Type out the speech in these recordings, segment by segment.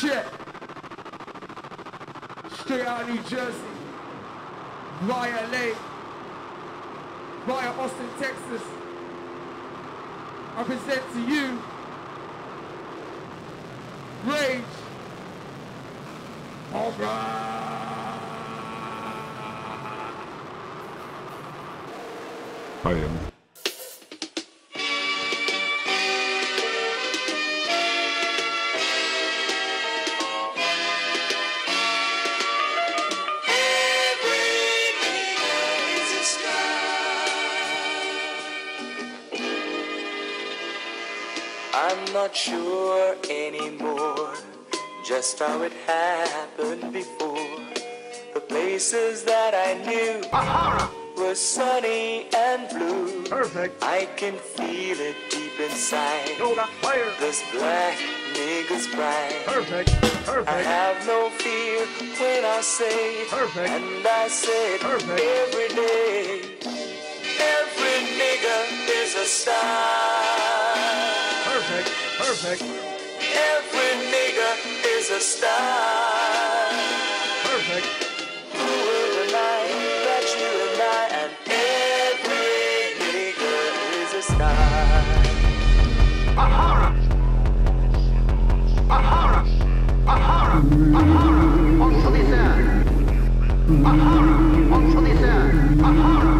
Check. Straight out New Jersey. Via LA. Via Austin, Texas. I present to you Rage. I am. Not sure anymore just how it happened before. The places that I knew were sunny and blue. Perfect. I can feel it deep inside. Yoga fire. This black nigga's pride. Perfect. Perfect. I have no fear when I say, Perfect. and I say it Perfect. every day. Every nigga is a star. Perfect. Every nigga is a star. Perfect. Who will deny that you and I and every nigga is a star? Ahara! Ahara! Ahara! Ahara! Onto this end! Ahara! Onto this end! Ahara!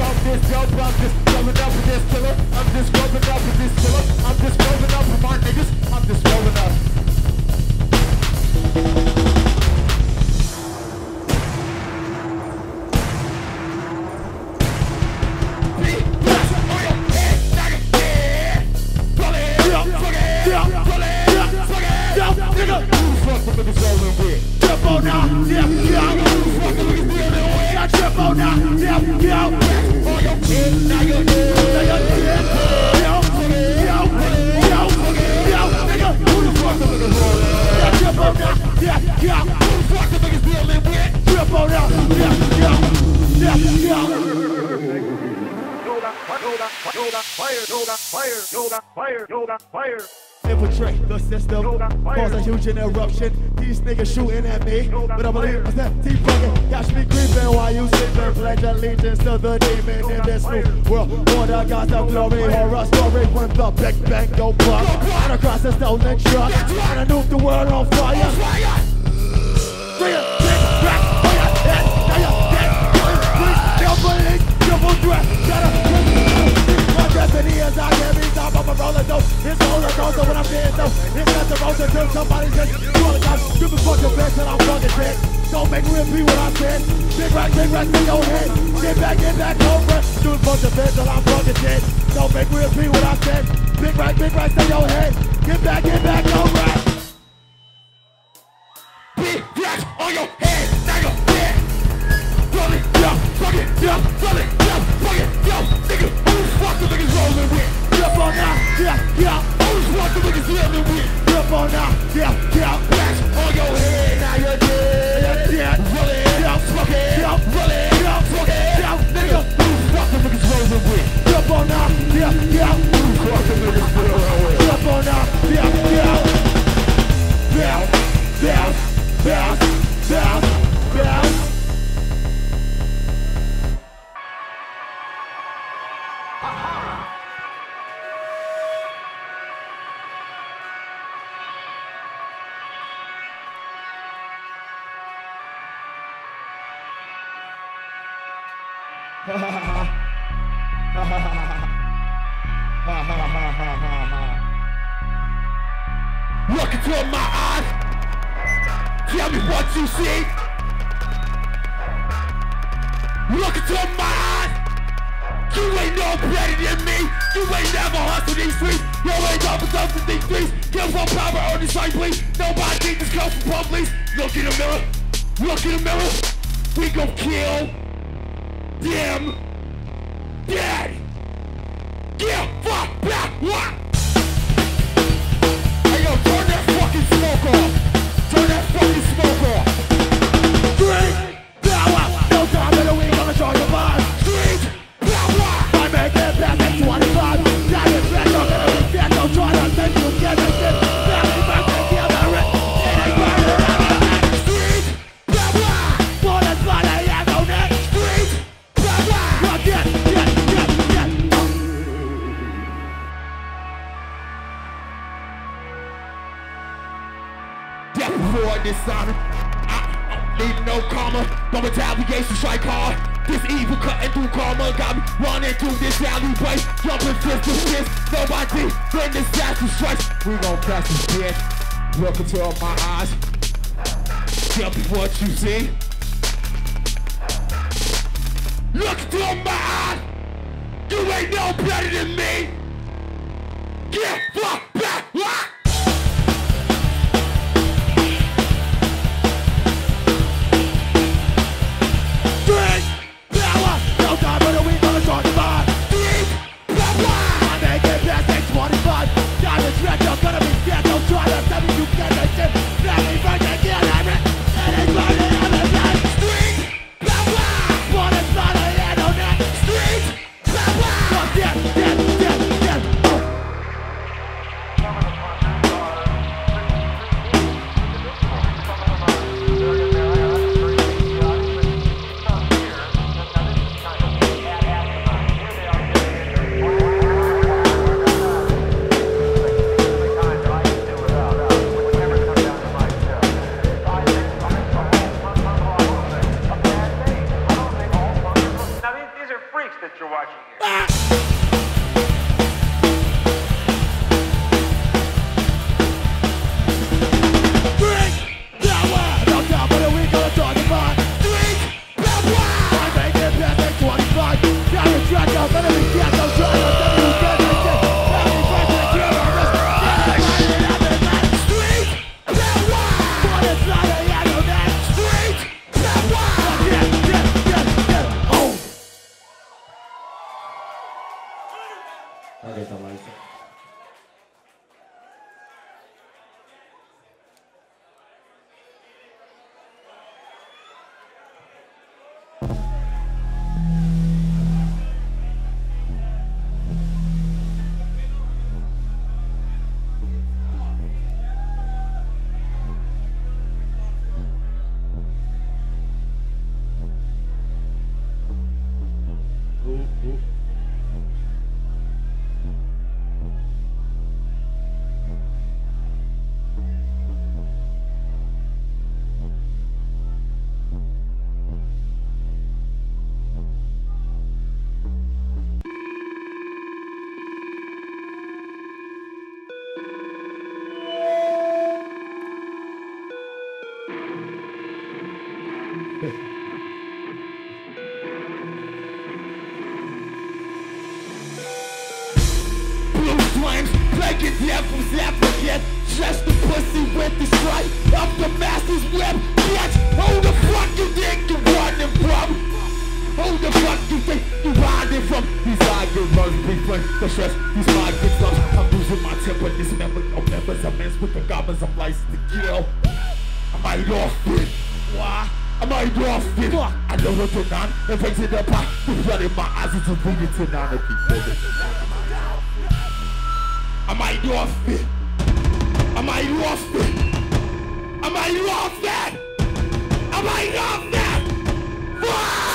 Off this dope. I'm just rolling up with this killer. I'm just rolling up with this killer. I'm just Pledge allegiance to the demon in this new world. The gods of glory, horror story when the big bang go bust. And across the stolen truck, and I nuke the world on fire. Please, your police, triple. My destiny is I stopped. I'm a roller dope. It's a roller coaster when I'm dead though. It's not the road until somebody says, roll it out. Give me fuck your bitch till I'm fucking dead. Don't make me repeat what I said. Big rack, big rack in your head. Get back, get back, over. Do a bunch of bitch till I'm fucking dead. Don't make me repeat what I said. Big rack, big rack in your head. Get back, get back, over. Come. Look in the mirror. Look in the mirror. We gon' kill them dead. Give fuck back what? Hey yo, turn that fucking smoke off. Turn that fucking smoke off. Street before dishonor. I need no karma. No retaliation strike hard. This evil cutting through karma got me running through this alleyway. Jumping fist to fist. Nobody when disaster strikes. We gon' catch this bitch. Look into my eyes. Tell me what you see. Look into my eyes. You ain't no better than me. Get fucked back. Arguments the stress. These mind gets up. I'm losing my temper. This member, no members. I'm mess with the goblins. I'm licensed to kill. I might off it. Why? I might off it. I don't know what. If I to the pot, the blood in my eyes is a boogie to none of people. I might off it. I might off it. I might off that. I might off that. Fuck!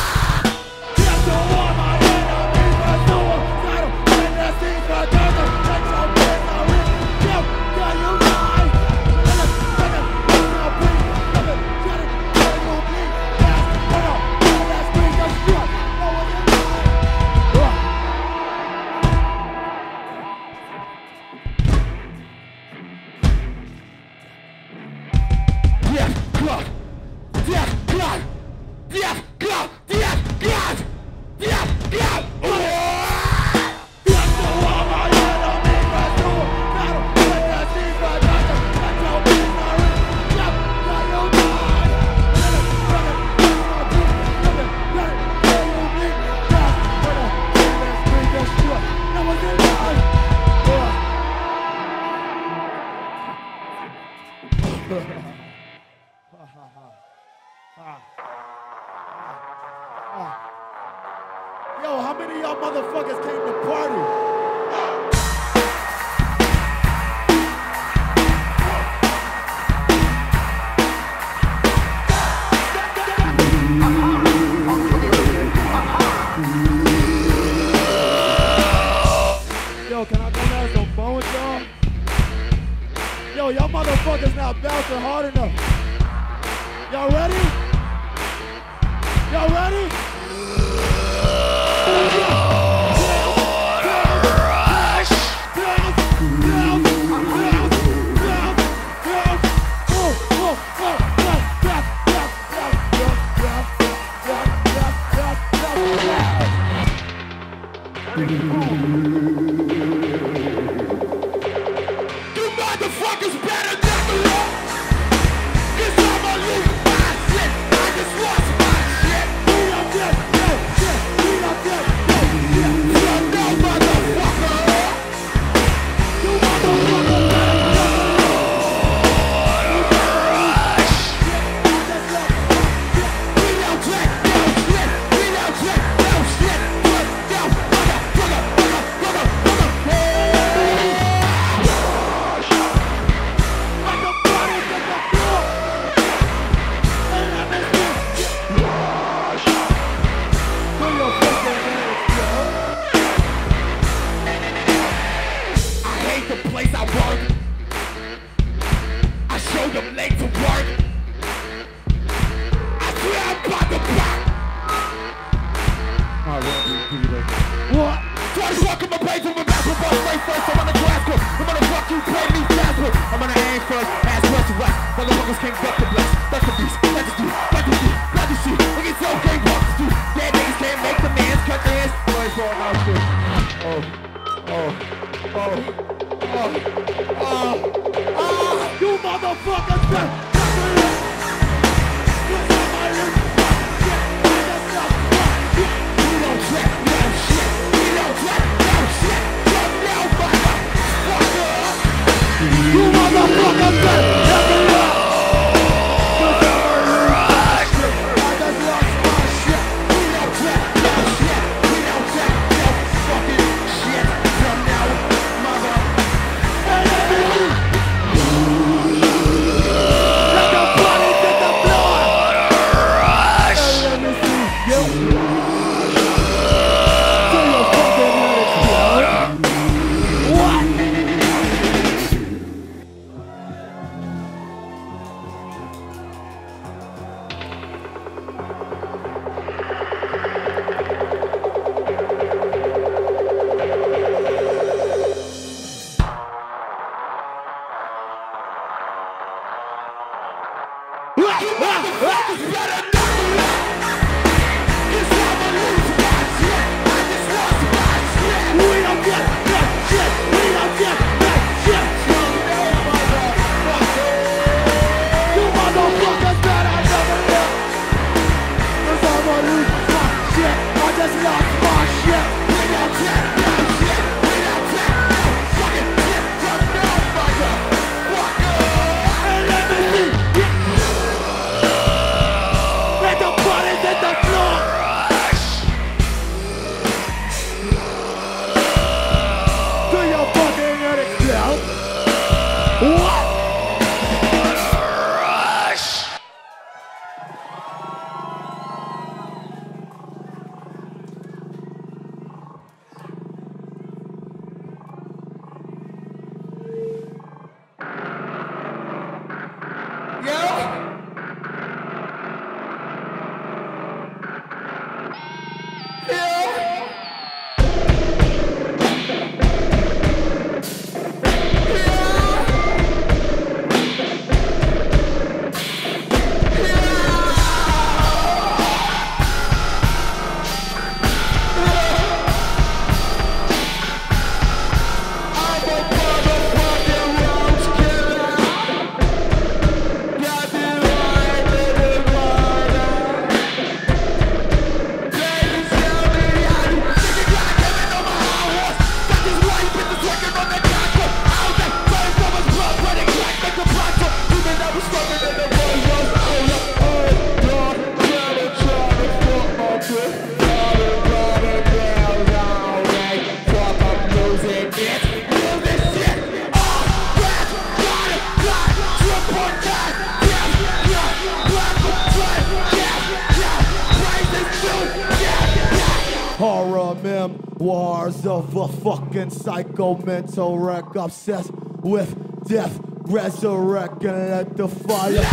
Psycho mental wreck obsessed with death. Resurrect and let the fire.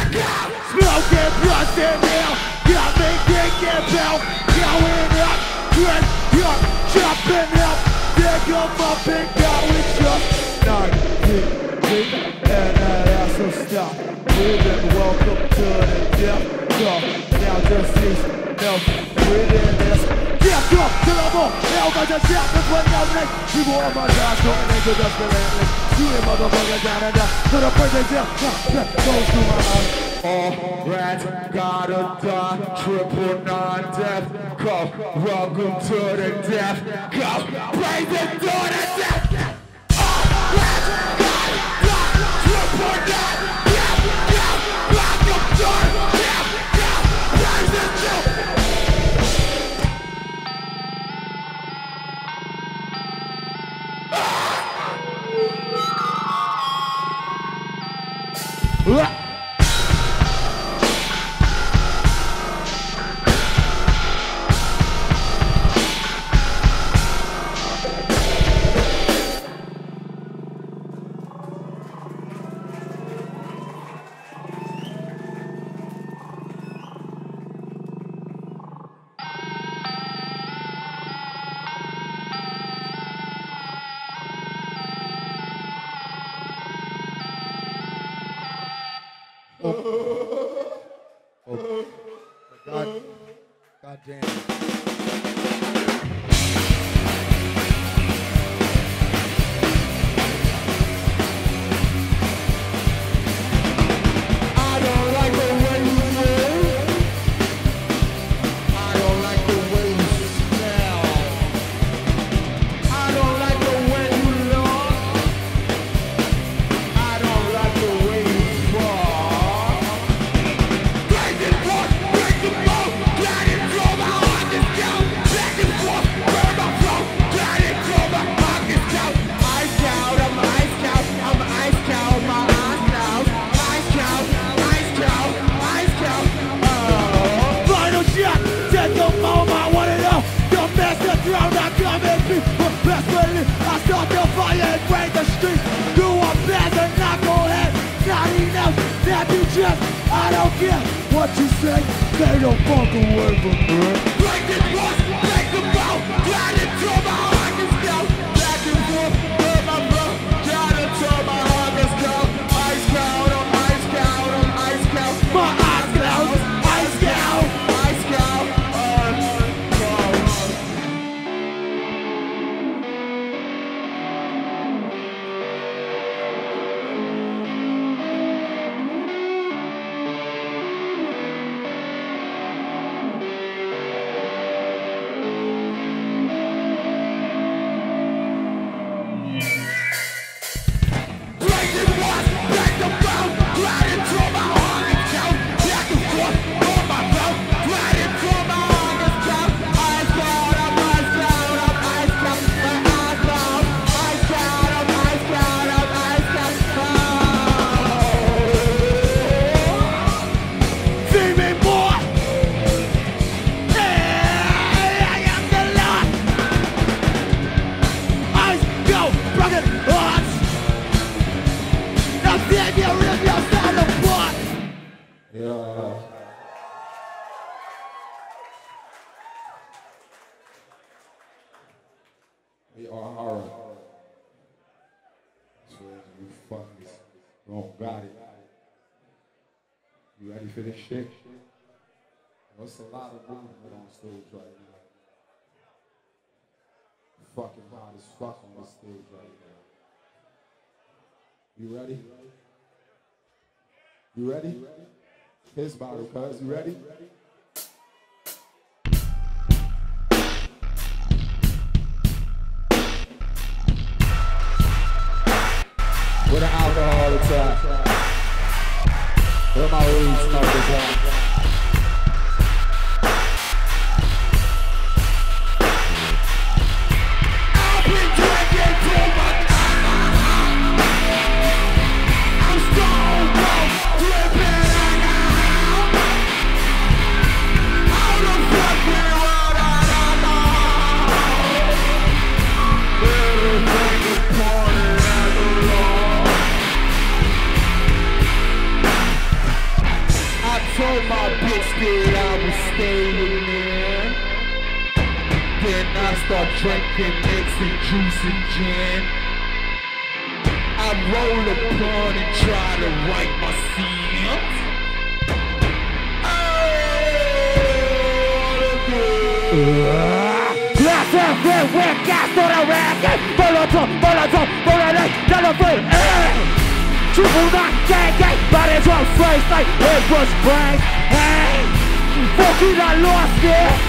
Smoking blunts in hell Got me thinking about going up Drink up, jumping up. Dig up and go with just Nine feet deep And that ass will stop. Breathing, welcome to the death now deceased No, breathing this Death go to the moon Hell by the chapters when you're next People on my gosh, going into the relentless You ain't motherfucker down and down To the prison jail. That goes to my mouth all rats gotta die, triple nine death. Go, welcome to the death. Go, praise it to death. All rats gotta die, triple nine We are horror. So you fuckers don't got it. You ready for this shit? There's a lot of movement on stage right now. Fucking hot as fuck on this stage right now. You ready? You ready? His bottle, cuz. You ready? With the alcohol attack. Where my weed smokers at? drinking eggs and juice and gin. I roll a blunt and try to write my sins. Placer de huecas, toda hueca Bolotón, bolotón, bolotón, ya lo fue Tu una gay, But it's all face like It was brain, hey it, I lost it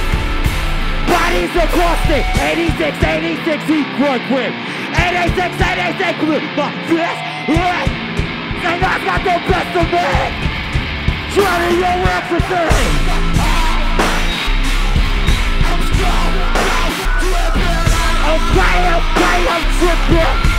Bodies across it 86, 86, he grunt with 86, 86, with my fist Right, and I got the best of me. Trying your everything Okay, okay, I'm tripping.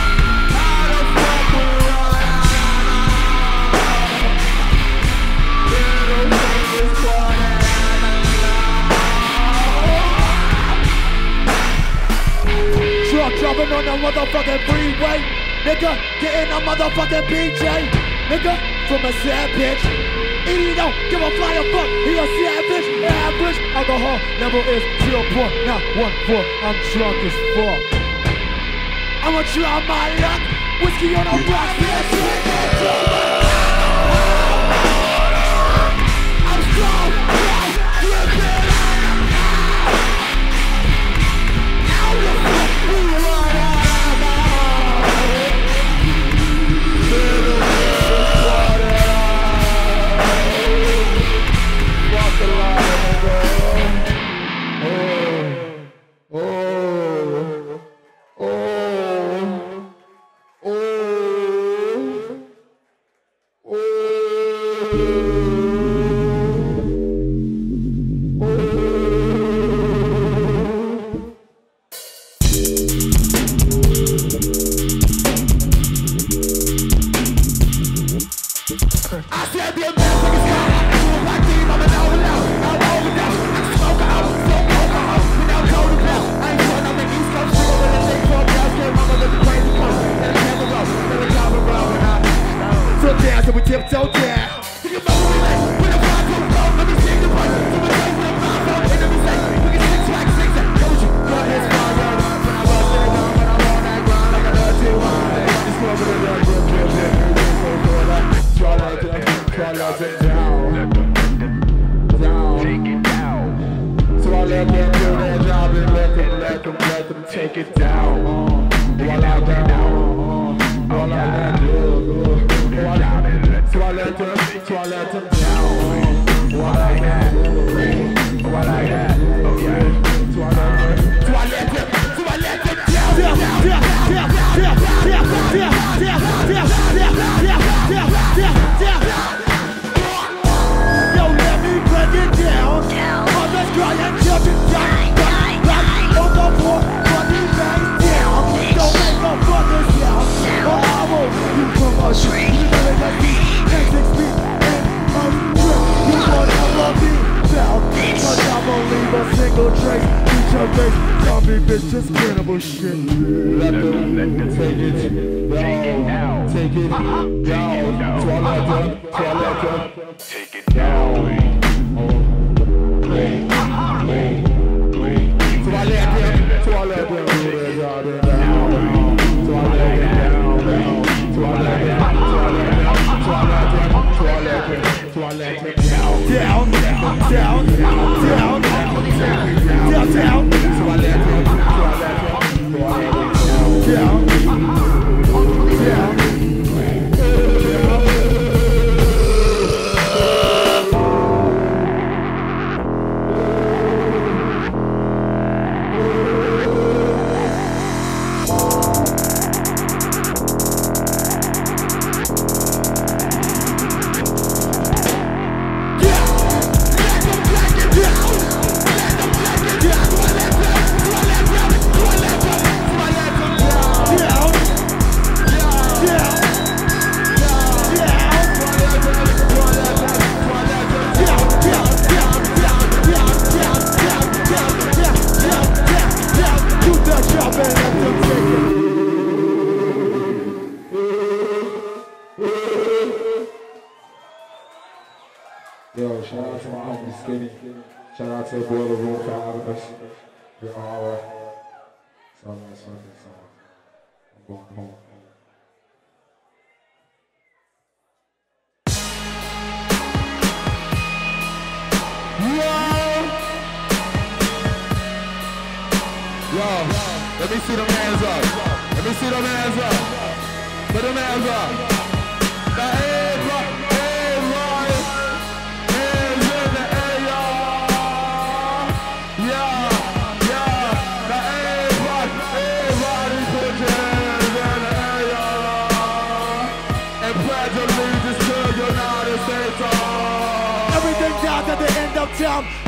Driving on the motherfucking freeway. Nigga, getting a motherfucking BJ. Nigga, from a savage. He don't give a flying fuck. He a savage, average. Alcohol level is 0.914. I'm drunk as fuck. I'ma try my luck. Whiskey on a rock. I'm down, down. Take it down. So I let them do their job and let them, let them, let take it down. Uh, while down, I do, uh, so I let them, so I let them elevate Zombie bitch, this cannibal shit Let them take it down Take it down Take it down. Take it down. Take it down Play, play, down. Twilight up, down. up Twilight down, twilight down Twilight down, twilight down Twilight down, twilight down Down, down, down, down down, down Yeah.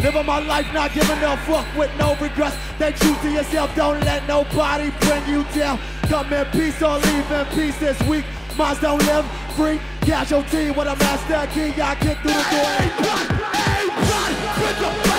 Living my life, not giving a fuck with no regrets. Think true to yourself, don't let nobody bring you down. Come in peace or leave in peace this week. Minds don't live free. Casualty with a master key. I kick through the door. Everybody, put your motherfucking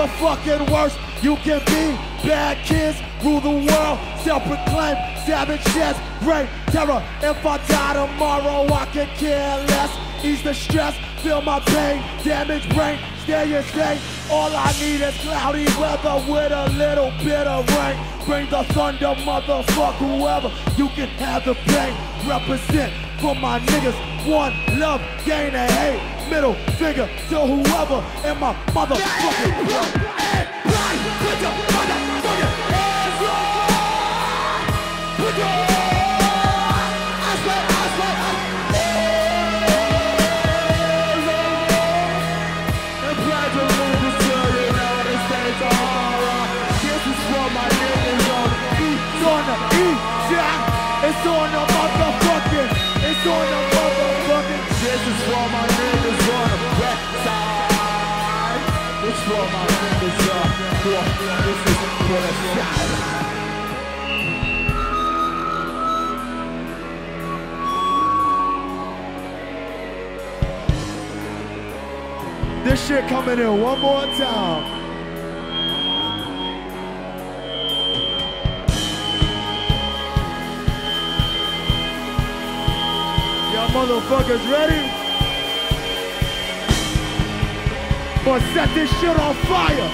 the fucking worst you can be. Bad kids rule the world, self-proclaimed savage yes, great terror. If I die tomorrow, I can care less. Ease the stress, feel my pain, damage brain, stay in state. All I need is cloudy weather with a little bit of rain. Bring the thunder, motherfuck whoever. You can have the pain. Represent for my niggas. One love, gain a hate. Middle finger to whoever in my motherfucking blood. This my. This is for the. This shit coming in one more time. Motherfuckers ready? Gonna set this shit on fire.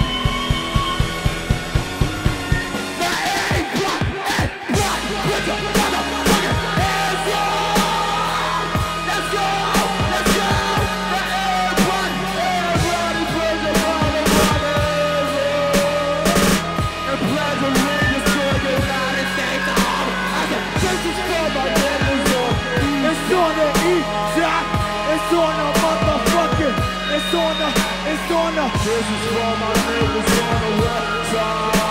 It's on the. It's on the motherfucking. It's on the. It's gonna. This is for my neighbors on the west.